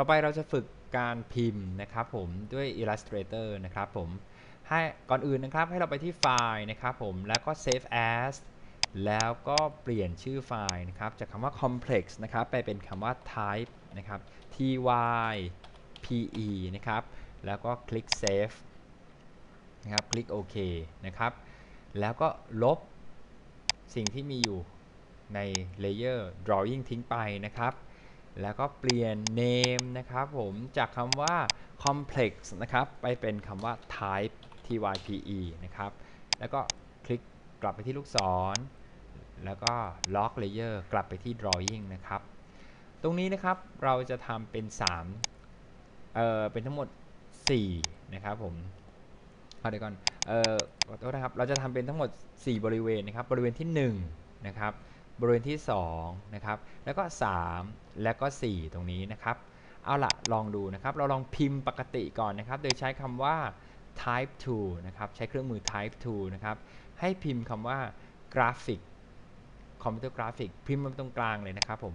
ต่อไปเราจะฝึกการพิมพ์นะครับผมด้วย Illustrator นะครับผมให้ก่อนอื่นนะครับให้เราไปที่ไฟล์นะครับผมแล้วก็ save as แล้วก็เปลี่ยนชื่อไฟล์นะครับจากคำว่า complex นะครับไปเป็นคำว่า type นะครับ ty pe นะครับแล้วก็คลิก save นะครับคลิกโอเคนะครับแล้วก็ลบสิ่งที่มีอยู่ใน layer drawing ทิ้งไปนะครับ แล้วก็เปลี่ยน name นะครับผมจากคำว่า complex นะครับไปเป็นคำว่า type type นะครับแล้วก็คลิกกลับไปที่ลูกศร แล้วก็ lock layer กลับไปที่ drawing นะครับ ตรงนี้นะครับเราจะทำเป็น3เอ่อเป็นทั้งหมด 4 นะครับผมเอาเดี๋ยวก่อนเอ่อขอโทษนะครับเราจะทำเป็นทั้งหมด 4 บริเวณนะครับบริเวณที่ 1 นะครับ บริเวณที่2นะครับแล้วก็ 3 แล้วก็ 4 ตรงนี้นะครับ เอาละลองดูนะครับ เราลองพิมพ์ปกติก่อนนะครับ โดยใช้คำว่า type 2นะครับใช้เครื่องมือ type 2นะครับให้พิมพ์คำว่า graphic คอมพิวเตอร์กราฟิกพิมพ์มาตรงกลางเลยนะครับผม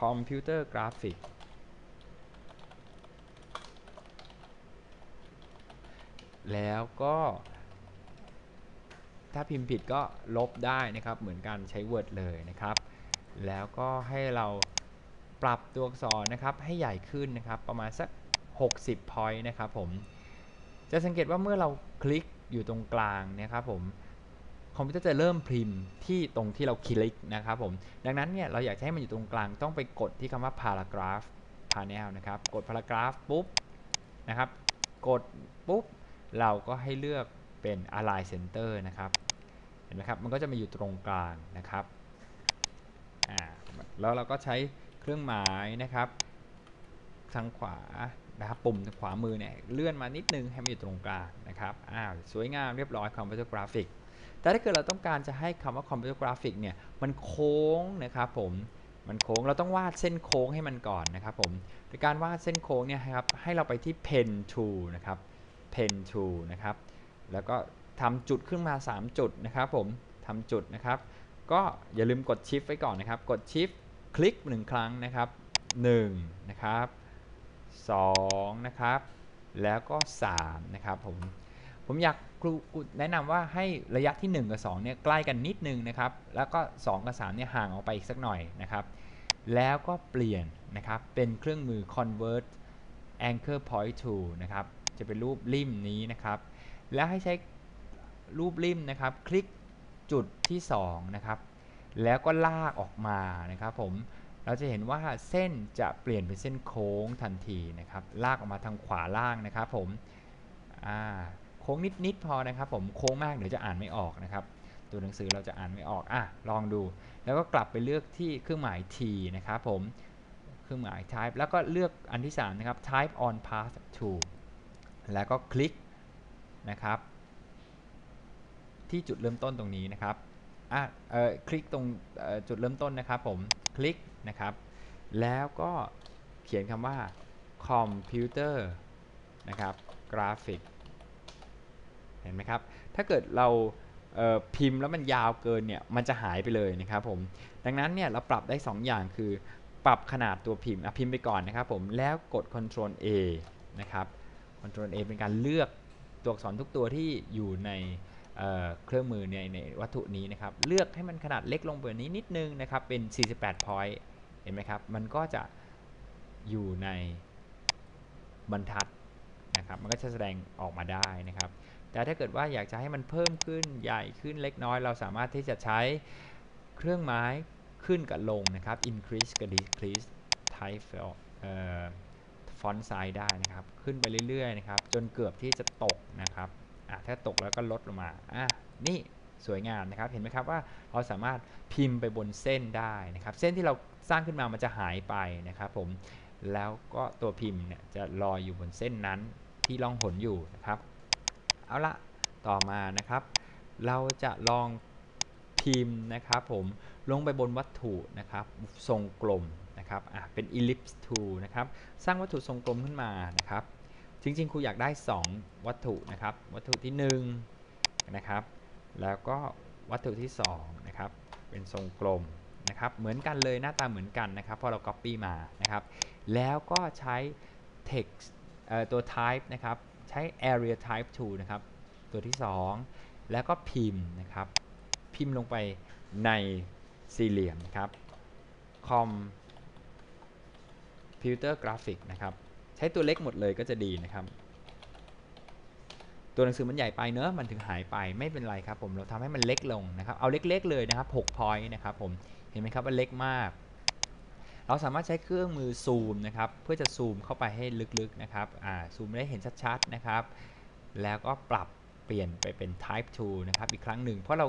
คอมพิวเตอร์กราฟิกแล้วก็ ถ้าพิมพ์ผิดก็ลบได้นะครับ เหมือนกันใช้ Word เลยนะครับ แล้วก็ให้เราปรับตัวอักษรนะครับ ให้ใหญ่ขึ้นนะครับ ประมาณสัก 60 point นะครับผม จะสังเกตว่าเมื่อเราคลิกอยู่ตรงกลางนะครับผมคอมพิวเตอร์จะเริ่มพิมพ์ที่ตรงที่เราคลิกนะครับผม ดังนั้นเนี่ยเราอยากให้มันอยู่ตรงกลางต้องไปกดที่คำว่า paragraph panel นะครับ กด paragraph ปุ๊บนะครับ กดปุ๊บเราก็ให้เลือก เป็น align center นะครับเห็นไหมครับมันก็จะมาอยู่ตรงกลางนะครับอ่าแล้วเราก็ใช้เครื่องหมายนะครับทางขวานะครับปุ่มขวามือเนี่ยเลื่อนมานิดนึงให้มันอยู่ตรงกลางนะครับอ้าวสวยงามเรียบร้อยคอมพิวเตอร์กราฟิกแต่ถ้าเกิดเราต้องการจะให้คำว่าคอมพิวเตอร์กราฟิกเนี่ยมันโค้งนะครับผมมันโค้งเราต้องวาดเส้นโค้งให้มันก่อนนะครับผมในการวาดเส้นโค้งเนี่ยครับให้เราไปที่ pen tool นะครับ pen tool นะครับ แล้วก็ทำจุดขึ้นมา 3 จุดนะครับผมทำจุดนะครับ ก็อย่าลืมกด shift ไว้ก่อนนะครับ กด shift คลิก 1 ครั้งนะครับ1นะครับ2นะครับแล้วก็3นะครับผมผมอยากครูแนะนำว่าให้ระยะที่ 1 กับ2เนี่ยใกล้กันนิดนึงนะครับ แล้วก็ 2 กับ3เนี่ยห่างออกไปอีกสักหน่อยนะครับ แล้วก็เปลี่ยนนะครับเป็นเครื่องมือ convert anchor point to นะครับ จะเป็นรูปริมนี้นะครับ แล้วให้ใช้รูปริมนะครับ คลิกจุดที่2นะครับแล้วก็ลากออกมานะครับผมเราจะเห็นว่าเส้นจะเปลี่ยนเป็นเส้นโค้งทันทีนะครับ ลากออกมาทางขวาล่างนะครับผมโค้งนิดๆพอนะครับผมโค้งมากเดี๋ยวจะอ่านไม่ออกนะครับ ตัวหนังสือเราจะอ่านไม่ออกอะลองดู แล้วก็กลับไปเลือกที่เครื่องหมาย t นะครับผมเครื่องหมาย type แล้วก็เลือกอันที่ 3 นะครับ type on path to แล้วก็คลิก นะครับ ที่จุดเริ่มต้นตรงนี้นะครับอะเออคลิกตรงจุดเริ่มต้นนะครับผมคลิกนะครับ แล้วก็เขียนคำว่า computer นะครับ graphic เห็นไหมครับ ถ้าเกิดเราพิมพ์แล้วมันยาวเกินเนี่ยมันจะหายไปเลยนะครับผมดังนั้นเนี่ยเราปรับได้ 2 อย่างคือปรับขนาดตัวพิมพ์พิมพ์ไปก่อนนะครับผมแล้วกด Ctrl A นะครับ Ctrl A เป็นการเลือก ตัวอักษรทุกตัวที่อยู่ในเเครื่องมือในในวัตถุนี้นะครับ เลือกให้มันขนาดเล็กลงกว่านี้นิดนึงนะครับ เป็น 48 point เห็นไหมครับ มันก็จะอยู่ในบรรทัดนะครับ มันก็จะแสดงออกมาได้นะครับ แต่ถ้าเกิดว่าอยากจะให้มันเพิ่มขึ้นใหญ่ขึ้นเล็กน้อย เราสามารถที่จะใช้เครื่องไม้ขึ้นกับลงนะครับ increase กับ decrease type font size ได้นะครับ ขึ้นไปเรื่อยๆนะครับจนเกือบที่จะตกนะครับอะถ้าตกแล้วก็ลดลงมาอะนี่สวยงามนะครับ เห็นไหมครับว่าเราสามารถพิมพ์ไปบนเส้นได้นะครับ เส้นที่เราสร้างขึ้นมามันจะหายไปนะครับผมแล้วก็ตัวพิมพ์เนี่ยจะลอยอยู่บนเส้นนั้นที่ล่องหนอยู่นะครับ เอาละต่อมานะครับ เราจะลองพิมพ์นะครับผมลงไปบนวัตถุนะครับ ทรงกลม นะครับอะเป็น ellipse tool นะครับ สร้างวัตถุทรงกลมขึ้นมานะครับ จริงๆ ครูอยากได้ 2 วัตถุนะครับ วัตถุที่1นะครับ แล้วก็วัตถุที่2นะครับ เป็นทรงกลมนะครับ เหมือนกันเลยหน้าตาเหมือนกันนะครับ พอเรา Copy มานะครับ แล้วก็ใช้ text ตัว type นะครับ ใช้ area type tool นะครับ ตัวที่ 2 แล้วก็พิมพ์นะครับ พิมพ์ลงไปในสี่เหลี่ยมนะครับ com computer graphic นะครับ ใช้ตัวเล็กหมดเลยก็จะดีนะครับ ตัวหนังสือมันใหญ่ไปเนอะมันถึงหายไปไม่เป็นไรครับผมเราทำให้มันเล็กลงนะครับ เอาเล็กๆเลยนะครับ6 point นะครับผมเห็นไหมครับว่าเล็กมาก เราสามารถใช้เครื่องมือซูมนะครับเพื่อจะซูมเข้าไปให้ลึกๆนะครับอ่าซูมได้เห็นชัดๆนะครับ แล้วก็ปรับเปลี่ยนไปเป็น type 2 นะครับ อีกครั้งหนึ่ง เพราะเรา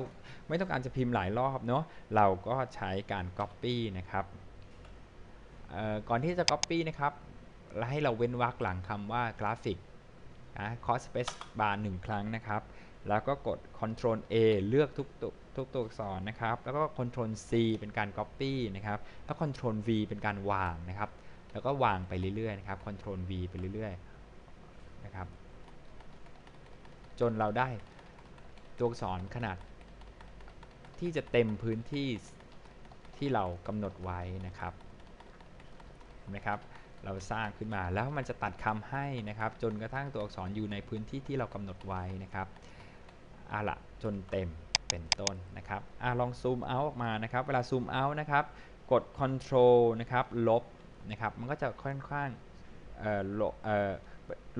ไม่ต้องการจะพิมพ์หลายรอบเนาะ เราก็ใช้การ copy นะครับ ก่อนที่จะ copy นะครับให้เราเว้นวรรคหลังคำว่ากราฟิกนะ cross space bar หนึ่งครั้งนะครับ แล้วก็กด Ctrl A เลือกทุกตัวทุกตัวอักษรนะครับ แล้วก็ Ctrl C เป็นการ Copy นะครับ แล้ว Ctrl V เป็นการวางนะครับ แล้วก็วางไปเรื่อยๆนะครับ Ctrl V ไปเรื่อยๆนะครับ จนเราได้ตัวอักษรขนาด ที่จะเต็มพื้นที่ที่เรากำหนดไว้นะครับ นไหมครับเราสร้างขึ้นมาแล้วมันจะตัดคำให้นะครับ จนกระทั่งตัวอักษรอยู่ในพื้นที่ที่เรากำหนดไว้นะครับอาละจนเต็มเป็นต้นนะครับอลองซูมเอาออกมานะครับ เวลาซูมเอานะครับ กด Ctrl นะครับลบนะครับ มันก็จะค่อนข้างลบ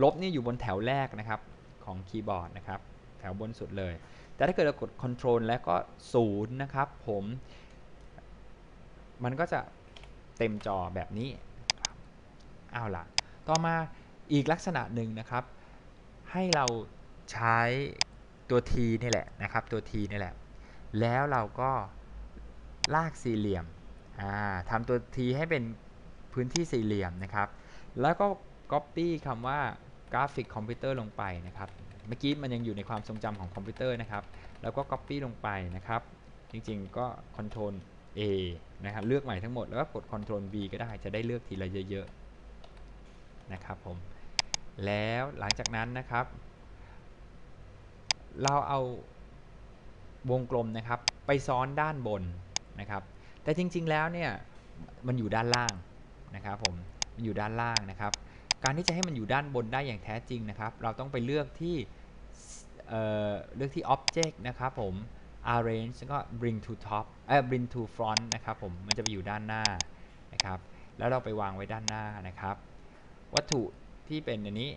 ลบนี่อยู่บนแถวแรกนะครับของคีย์บอร์ดนะครับ แถวบนสุดเลย แต่ถ้าเกิดเรากด Ctrl แล้วก็0นะครับ ผม มันก็จะเต็มจอแบบนี้ เอาล่ะ ต่อมาอีกลักษณะหนึ่งนะครับ ให้เราใช้ตัว t นี่แหละนะครับ ตัว t นี่แหละ แล้วเราก็ลากสี่เหลี่ยมทำตัว t ให้เป็นพื้นที่สี่เหลี่ยมนะครับ แล้วก็ copy คำว่ากราฟิกคอมพิวเตอร์ลงไปนะครับ เมื่อกี้มันยังอยู่ในความทรงจำของคอมพิวเตอร์นะครับ แล้วก็ copy ลงไปนะครับ จริงๆก็ control A นะครับ เลือกใหม่ทั้งหมดแล้วก็กด control V ก็ได้จะได้เลือกทีละเยอะ นะครับผมแล้วหลังจากนั้นนะครับ เราเอาวงกลมนะครับไปซ้อนด้านบนนะครับ แต่จริงๆแล้วเนี่ยมันอยู่ด้านล่างนะครับผมมันอยู่ด้านล่างนะครับ การที่จะให้มันอยู่ด้านบนได้อย่างแท้จริงนะครับ เราต้องไปเลือกที่เเลือกที่ object นะครับผม arrange แล้วก็ bring to top เอ่อ bring to front นะครับผมมันจะไปอยู่ด้านหน้านะครับ แล้วเราไปวางไว้ด้านหน้านะครับ วัตถุที่เป็นอันนี้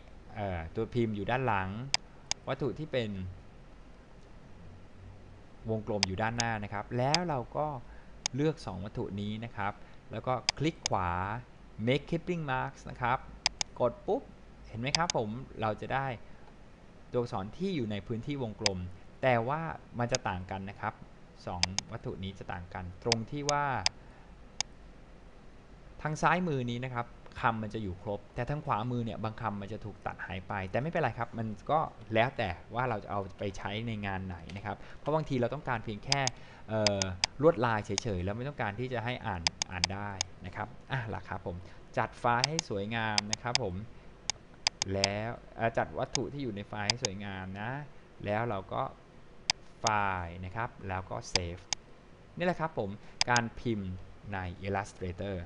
ตัวพิมพ์อยู่ด้านหลัง วัตถุที่เป็น วงกลมอยู่ด้านหน้านะครับ แล้วเราก็เลือก 2 วัตถุนี้นะครับ แล้วก็คลิกขวา make clipping marks นะครับ กดปุ๊บ เห็นไหมครับผมเราจะได้ตัวอักษรที่อยู่ในพื้นที่วงกลม แต่ว่ามันจะต่างกันนะครับ 2 วัตถุนี้จะต่างกัน ตรงที่ว่า ทางซ้ายมือนี้นะครับ คำมันจะอยู่ครบ แต่ทางขวามือเนี่ยบางคำมันจะถูกตัดหายไป แต่ไม่เป็นไรครับ มันก็แล้วแต่ว่าเราจะเอาไปใช้ในงานไหนนะครับ เพราะบางทีเราต้องการเพียงแค่ลวดลายเฉยๆ แล้วไม่ต้องการที่จะให้อ่านอ่านได้นะครับอะล่ะครับผมจัดไฟล์ให้สวยงามนะครับผมแล้วจัดวัตถุที่อยู่ในไฟล์ให้สวยงามนะ แล้วเราก็ไฟล์นะครับ แล้วก็เซฟนี่แหละครับผมการพิมพ์ใน Illustrator